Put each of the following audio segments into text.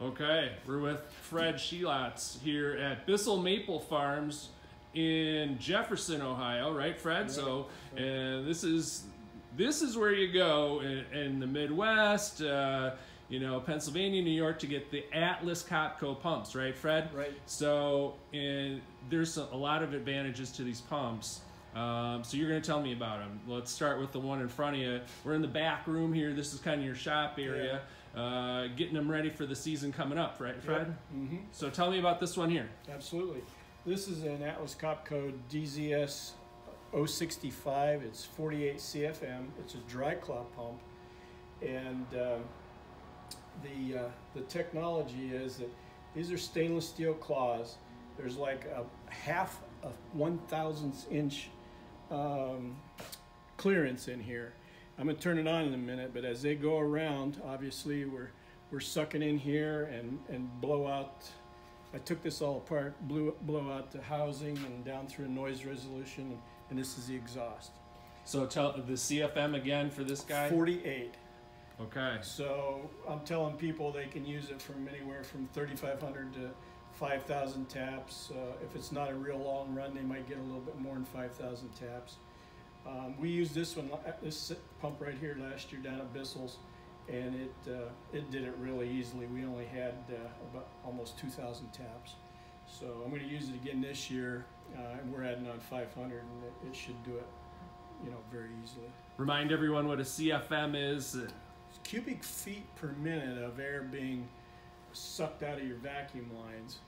Okay, we're with Fred Shelatz here at Bissell Maple Farms in Jefferson, Ohio, right, Fred? So, and this is this is where you go in, in the Midwest, uh, you know, Pennsylvania, New York, to get the Atlas Copco pumps, right, Fred? Right. So, and there's a lot of advantages to these pumps. Um, so you're going to tell me about them. Let's start with the one in front of you. We're in the back room here. This is kind of your shop area, uh, getting them ready for the season coming up, right, Fred? Mm-hmm. So tell me about this one here. Absolutely. This is an Atlas Copco DZS 065. It's 48 CFM. It's a dry claw pump, and um, the uh, the technology is that these are stainless steel claws. There's like a half of one thousandth inch um, clearance in here. I'm gonna turn it on in a minute, but as they go around, obviously we're we're sucking in here and and blow out. I took this all apart, blew blow out the housing and down through noise resolution, and, and this is the exhaust. So tell the CFM again for this guy. 48. Okay. So I'm telling people they can use it from anywhere from 3,500 to 5,000 taps. Uh, if it's not a real long run, they might get a little bit more than 5,000 taps. Um, we used this one, uh, this pump right here last year down at Bissell's, and it uh, it did it really easily. We only had uh, about almost 2,000 taps. So I'm going to use it again this year, uh, and we're adding on 500, and it, it should do it, you know, very easily. Remind everyone what a CFM is. cubic feet per minute of air being sucked out of your vacuum lines.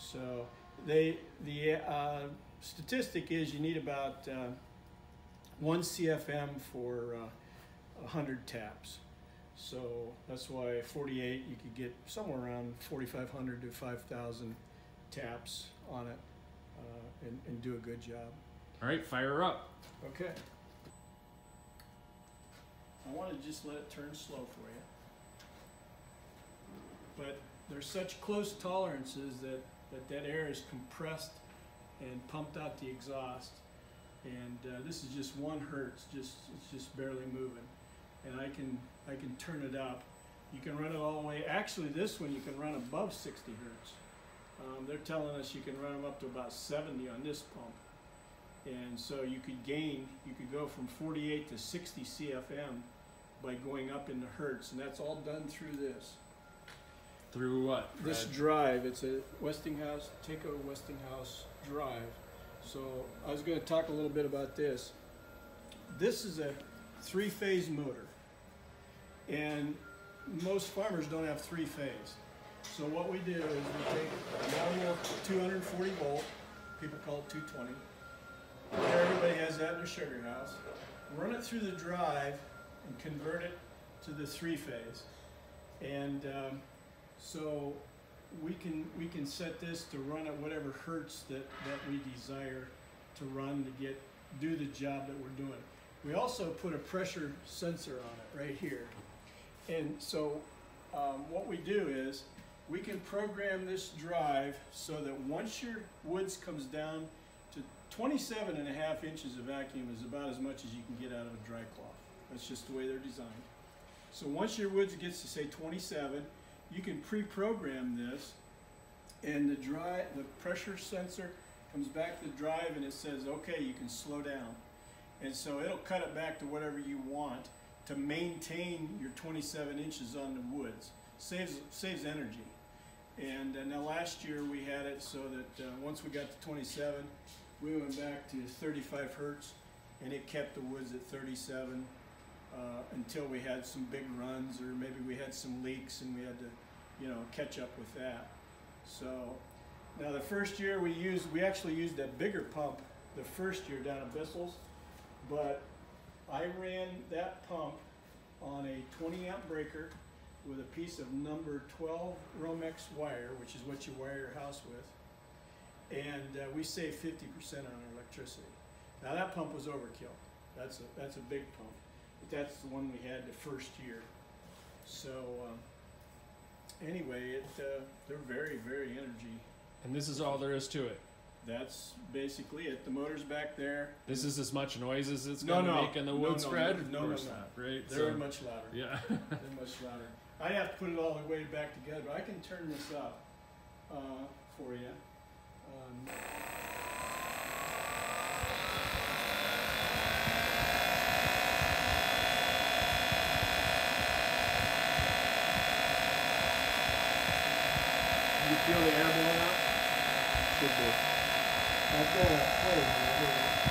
So they the uh, statistic is you need about uh, one CFM for uh, 100 taps. So that's why 48 you could get somewhere around 4,500 to 5,000 taps on it uh, and, and do a good job. All right, fire up. Okay. I want to just let it turn slow for you. But there's such close tolerances that, that that air is compressed and pumped out the exhaust. And uh, this is just one hertz, just it's just barely moving. And I can I can turn it up. You can run it all the way. Actually, this one you can run above 60 hertz. Um, they're telling us you can run them up to about 70 on this pump. And so you could gain, you could go from 48 to 60 CFM by going up in the hertz, and that's all done through this. Through what? This drive, it's a Westinghouse, TECO Westinghouse drive. So I was going to talk a little bit about this. This is a three-phase motor, and most farmers don't have three-phase. So what we do is we take a normal 240 volt, people call it 220. Everybody has that in their sugar house. Run it through the drive and convert it to the three-phase. And um, so we can we can set this to run at whatever hertz that, that we desire to run to get do the job that we're doing. We also put a pressure sensor on it right here. And so um, what we do is we can program this drive so that once your woods comes down to 27 and a half inches of vacuum is about as much as you can get out of a dry claw. That's just the way they're designed. So once your woods gets to say 27, you can pre-program this and the dry the pressure sensor comes back to the drive and it says okay you can slow down. And so it'll cut it back to whatever you want to maintain your 27 inches on the woods. Saves saves energy. And uh, now last year we had it so that uh, once we got to 27 we went back to 35 hertz and it kept the woods at 37 uh, until we had some big runs or maybe we had some leaks and we had to, you know, catch up with that. So now the first year we used, we actually used that bigger pump the first year down at Bissell's, but I ran that pump on a 20 amp breaker with a piece of number 12 Romex wire, which is what you wire your house with, and uh, we saved 50% on our electricity. Now that pump was overkill. That's a, that's a big pump that's the one we had the first year. So um, anyway, it uh, they're very very energy. And this is all there is to it. That's basically it. The motor's back there. This is as much noise as it's No, going to no. make in the No, woods, no, Fred? no, no, no. not, right? They're So- much louder. yeah. They're much louder. I have to put it all the way back together. I can turn this up uh, for you. Um, you feel the air blowing out? Should be. I've got a plate over here.